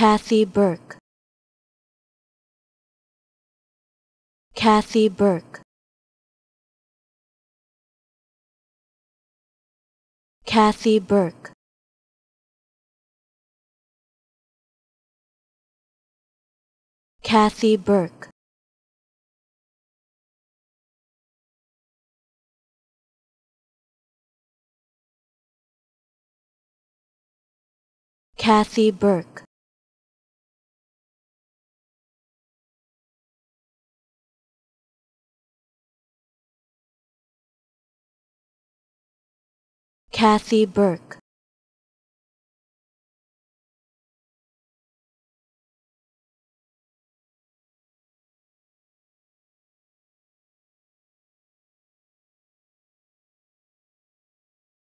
Kathy Burke. Kathy Burke. Kathy Burke. Kathy Burke. Kathy Burke Kathy Burke